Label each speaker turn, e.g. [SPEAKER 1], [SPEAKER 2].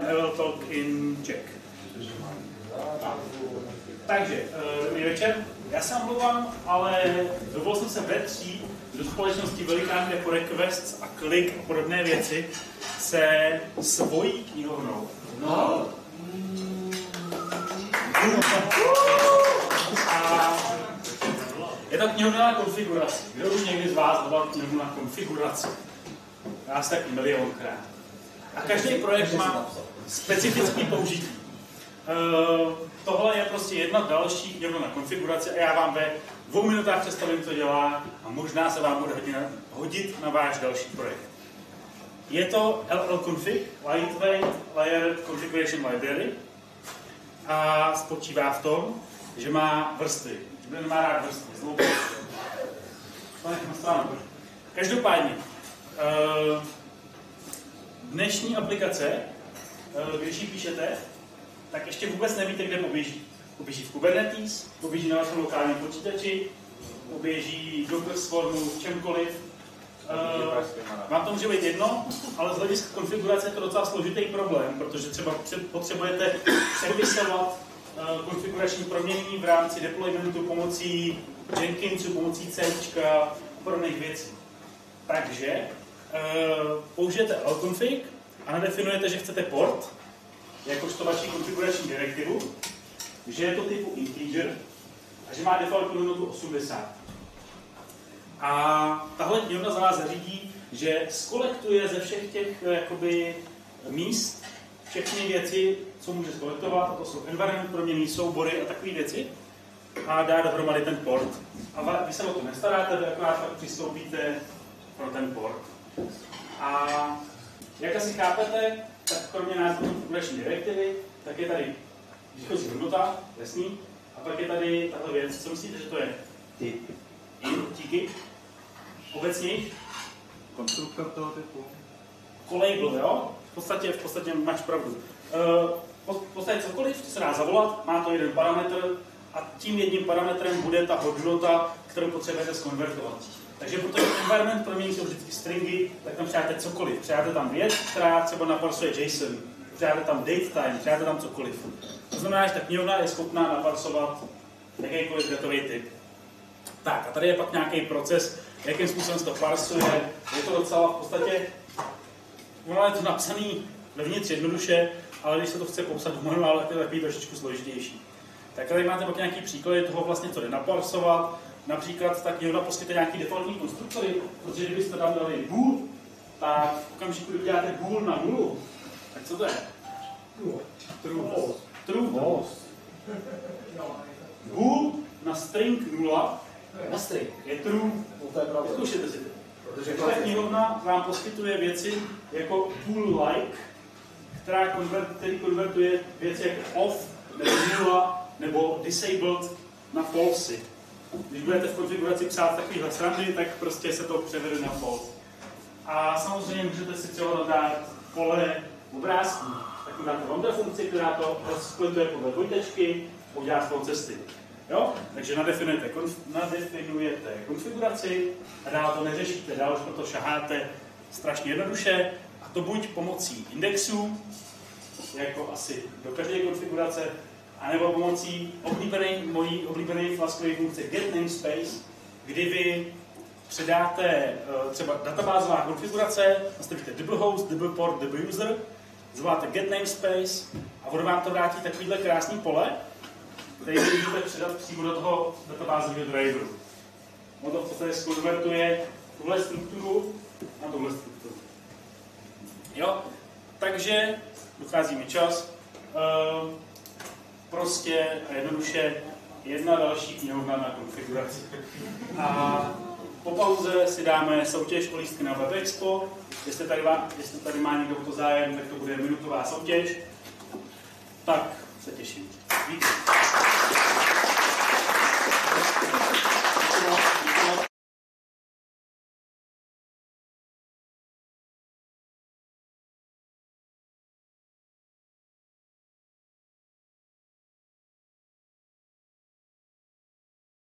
[SPEAKER 1] I will talk in Czech. Takže, uh, dobrý večer. Já se omlouvám, ale dovolil jsem se ve tří do společnosti velikán jako Requests a Klik a podobné věci se svojí knihovnou. No. A je to knihovna na konfiguraci. Kdo už někdy z vás hledal knihovnu na konfiguraci? Já se tak milionkrát. A každý projekt má specifický použití. Uh, tohle je prostě jedna další knihovna na konfiguraci a já vám ve dvou minutách představím, co dělá a možná se vám bude hodit na, hodit na váš další projekt. Je to LL Config, Lightweight Layer Configuration Library a spočívá v tom, že má vrstvy. Kdo nemá rád vrstvy? Zlou Každopádně, uh, dnešní aplikace, uh, když ji píšete, tak ještě vůbec nevíte, kde poběží. Poběží v Kubernetes, poběží na vašem lokálním počítači, poběží Docker Swarmu, v čemkoliv. Uh, vám to může být jedno, ale z hlediska konfigurace je to docela složitý problém, protože třeba potřebujete servisovat uh, konfigurační proměnění v rámci deploymentu pomocí Jenkinsu, pomocí C a podobných věcí. Takže použijete lconfig a nadefinujete, že chcete port, jakožto vaši konfigurační direktivu, že je to typu integer a že má defaultní hodnotu 80. A tahle knihovna za vás zařídí, že skolektuje ze všech těch jakoby, míst všechny věci, co může skolektovat, a to jsou environment proměny, soubory a takové věci, a dá dohromady ten port. A vy se o to nestaráte, vy akorát přistoupíte pro ten port. A jak asi chápete, tak kromě názvu konfigurační direktivy, tak je tady výchozí hodnota, jasný, a pak je tady tahle věc, co myslíte, že to je? In, díky. Obecněji?
[SPEAKER 2] Konstruktor toho typu.
[SPEAKER 1] Collable, jo? V podstatě, v podstatě máš pravdu. Uh, v podstatě cokoliv, co se dá zavolat, má to jeden parametr a tím jedním parametrem bude ta hodnota, kterou potřebujete skonvertovat. Takže protože environment promění jsou vždycky stringy, tak tam přidáte cokoliv. Přidáte tam věc, která třeba naparsuje JSON, přidáte tam date time, přidáte tam cokoliv. To znamená, že ta knihovna je schopná naparsovat jakýkoliv datový typ. Tak a tady je pak nějaký proces, jakým způsobem se to parsuje. Je to docela v podstatě, ono je to napsaný vevnitř jednoduše, ale když se to chce popsat v manuálu, tak je to trošičku složitější. Tak tady máte pak nějaký příklady toho vlastně, co jde naparsovat, Například tak knihovna poskytuje nějaký defaultní konstruktory, protože kdybyste tam dali bool, tak v okamžiku, kdy děláte bool na nulu, tak co to je?
[SPEAKER 2] True.
[SPEAKER 1] True. Bool na string nula
[SPEAKER 3] Na string.
[SPEAKER 1] je true.
[SPEAKER 3] No to je pravda.
[SPEAKER 1] Vyzkoušete si to.
[SPEAKER 3] Protože
[SPEAKER 1] Ta knihovna vám poskytuje věci jako bool-like, která konvert, který konvertuje věci jako off, nebo nula, nebo disabled na falsy. Když budete v konfiguraci psát takovýhle srandy, tak prostě se to převede na false. A samozřejmě můžete si třeba dodat pole obrázků. Tak dáte lambda funkci, která to rozsplituje podle dvojtečky, udělá spolu cesty. Jo? Takže nadefinujete, konf, nadefinujete konfiguraci a dál to neřešíte, dál už proto šaháte strašně jednoduše a to buď pomocí indexu, jako asi do každé konfigurace, anebo pomocí oblíbené, mojí oblíbené flaskové funkce get namespace, kdy vy předáte uh, třeba databázová konfigurace, nastavíte double host, double port, double user, zvoláte get namespace a on vám to vrátí takovýhle krásný pole, který můžete předat přímo do toho databázového driveru. On to v podstatě skonvertuje tuhle strukturu na tuhle strukturu. Jo, takže dochází mi čas. Uh, prostě a jednoduše jedna další knihovna na konfiguraci. A po pauze si dáme soutěž o lístky na WebExpo. Jestli tady, má, jestli tady má někdo to zájem, tak to bude minutová soutěž. Tak se těším. Díky.